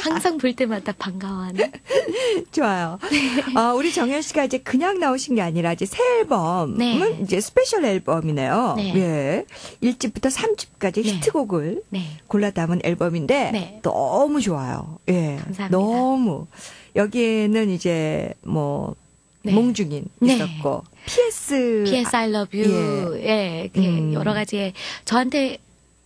항상 볼 때마다 반가워하는. 좋아요. 어, 우리 정현 씨가 이제 그냥 나오신 게 아니라 이제 새 앨범은 네. 이제 스페셜 앨범이네요. 네. 예. 1집부터 3집까지 네. 히트곡을 네. 골라 담은 앨범인데 네. 너무 좋아요. 예. 감사합니다. 너무 여기에는 이제 뭐 네. 몽중인 네. 있었고 PS P.S. I love you. 예, 그 음. 여러 가지의 저한테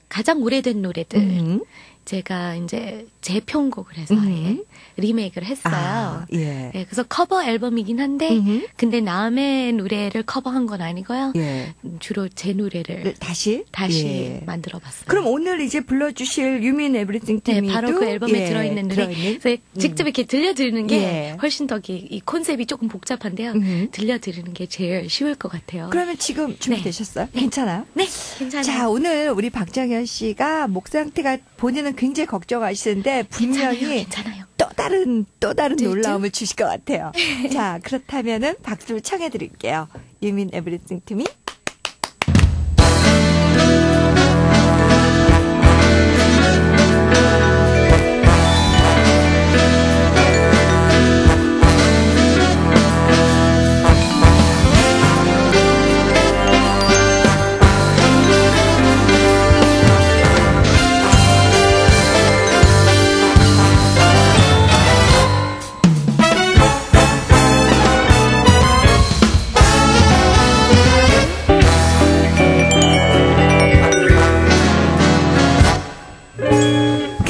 가장 오래된 노래들 음. 제가 이제 재편곡을 해서 음. 예, 리메이크를 했어요. 아, 예. 예, 그래서 커버 앨범이긴 한데 음흠. 근데 남의 노래를 커버한 건 아니고요. 예. 주로 제 노래를 다시 다시 예. 만들어 봤어요. 그럼 오늘 이제 불러 주실 You Mean Everything 네, to Me도 바로 그 앨범에 예, 들어 있는 노래. 들어있는? 그래서 직접 이렇게 들려 드리는 게 예. 훨씬 더이 콘셉트이 조금 복잡한데요. 음. 들려 드리는 게 제일 쉬울 것 같아요. 그러면 지금 준비되셨어요? 괜찮아요? 네, 괜찮아요. 자, 오늘 우리 박정현 씨가 목 상태가 본인은 굉장히 걱정하시는데 분명히 괜찮아요. 괜찮아요. 또 다른 또 다른 네, 놀라움을 주실 것 같아요. 자, 그렇다면은 박수를 청해 드릴게요. 유민 에브리띵 팀이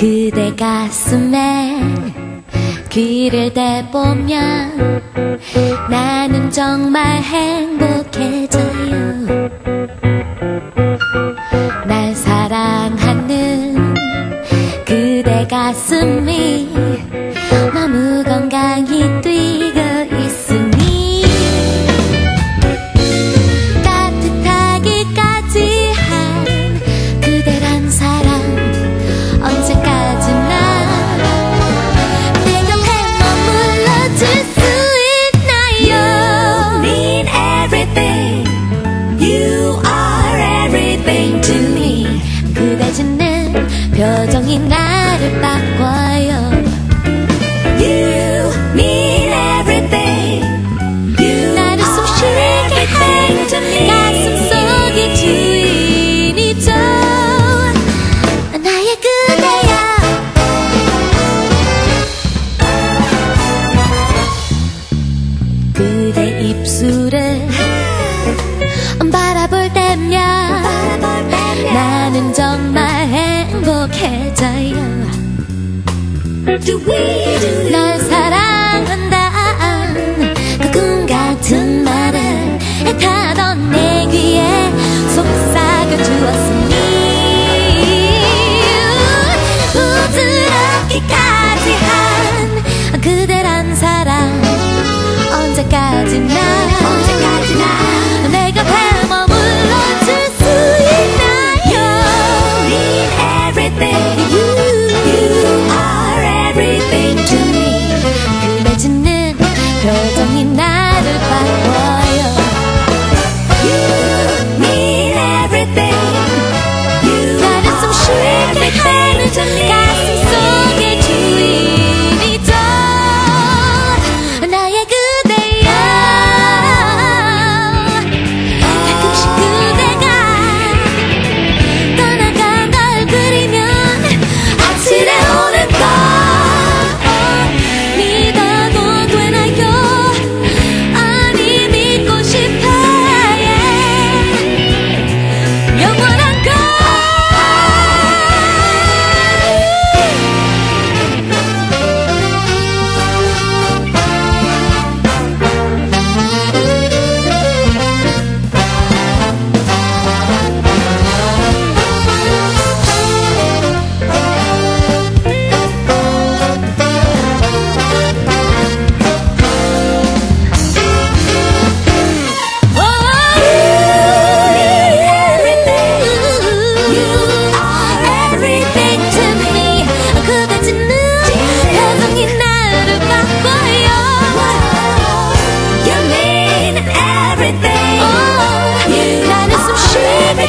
그대 가슴에 귀를 대보면 나는 정말 행복해져요. 날 사랑하는 그대 가슴이 everything to me. 그대 짓는 표정이 나를 바꿔요. You mean everything. You 나를 숨쉬게 해 가슴 속의 주인이죠 나의 그대야. 그대 입술을 바라볼 때면 정말 행복해져요. 날 사랑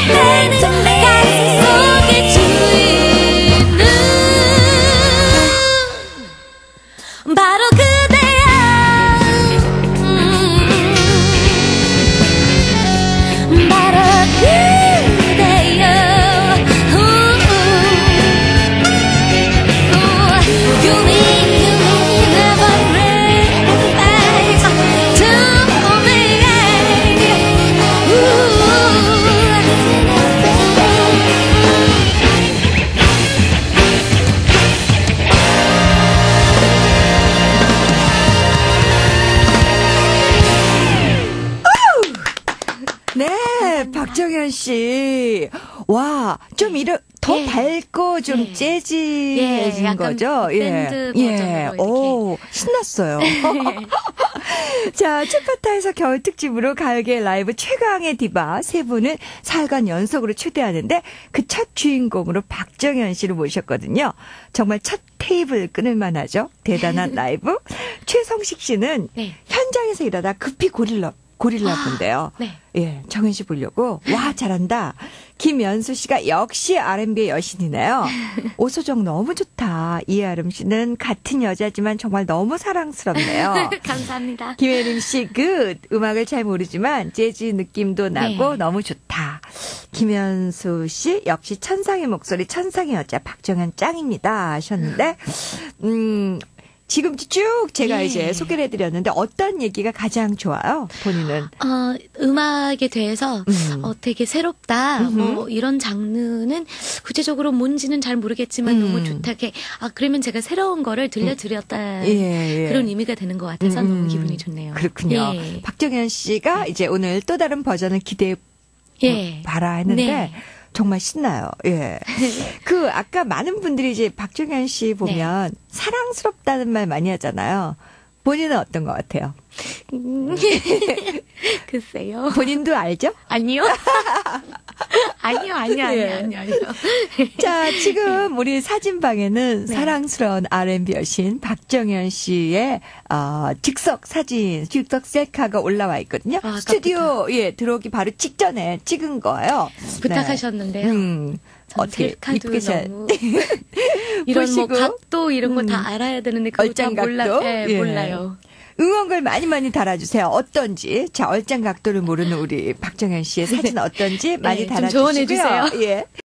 Hey. 박정현 씨. 와, 좀 이런, 더 예. 밝고 좀 예. 재즈해진 예, 거죠? 버전으로 이렇게. 오, 신났어요. 자, 최파타에서 겨울 특집으로 가요계 라이브 최강의 디바 세 분은 4일간 연속으로 초대하는데 그 첫 주인공으로 박정현 씨를 모셨거든요. 정말 첫 테이블 끊을 만 하죠. 대단한 라이브. 최성식 씨는 네. 현장에서 일하다 급히 고릴라, 고릴라 본데요. 네. 예, 정현 씨 보려고 와 잘한다. 김연수 씨가 역시 R&B의 여신이네요. 오소정 너무 좋다. 이아름 씨는 같은 여자지만 정말 너무 사랑스럽네요. 감사합니다. 김혜림 씨, good. 음악을 잘 모르지만 재즈 느낌도 나고 네. 너무 좋다. 김현수 씨, 역시 천상의 목소리, 천상의 여자, 박정현 짱입니다. 하셨는데, 음, 지금 쭉 제가 예. 이제 소개를 해드렸는데 어떤 얘기가 가장 좋아요? 본인은? 어, 음악에 대해서 음. 어, 되게 새롭다. 뭐 이런 장르는 구체적으로 뭔지는 잘 모르겠지만 음. 너무 좋다게 아 그러면 제가 새로운 거를 들려드렸다. 예, 예. 그런 의미가 되는 것 같아서 음, 너무 기분이 좋네요. 그렇군요. 예. 박정현 씨가 이제 오늘 또 다른 버전을 기대해 예. 봐라 했는데 네. 정말 신나요. 예. 그 아까 많은 분들이 이제 박정현 씨 보면 네. 사랑스럽다는 말 많이 하잖아요. 본인은 어떤 것 같아요? 글쎄요. 본인도 알죠? 아니요. 아니요, 아니요, 아니요, 예. 아니요, 아니요. 자, 지금 우리 사진방에는 네. 사랑스러운 R&B 여신 박정현 씨의 어, 즉석 사진, 즉석 셀카가 올라와 있거든요. 아, 스튜디오 예 들어오기 바로 직전에 찍은 거예요. 부탁하셨는데요. 네. 음, 전 어떻게 이쁘게 잘 너무 이런 뭐 보시고. 각도 이런 거다 음. 알아야 되는데 그거 다 얼짱 몰라. 각도? 예, 예. 몰라요. 응원글 많이 많이 달아주세요. 어떤지. 자, 얼짱 각도를 모르는 우리 박정현 씨의 사진 어떤지 많이 네, 좀 달아주시고요. 조언해 주세요. 예.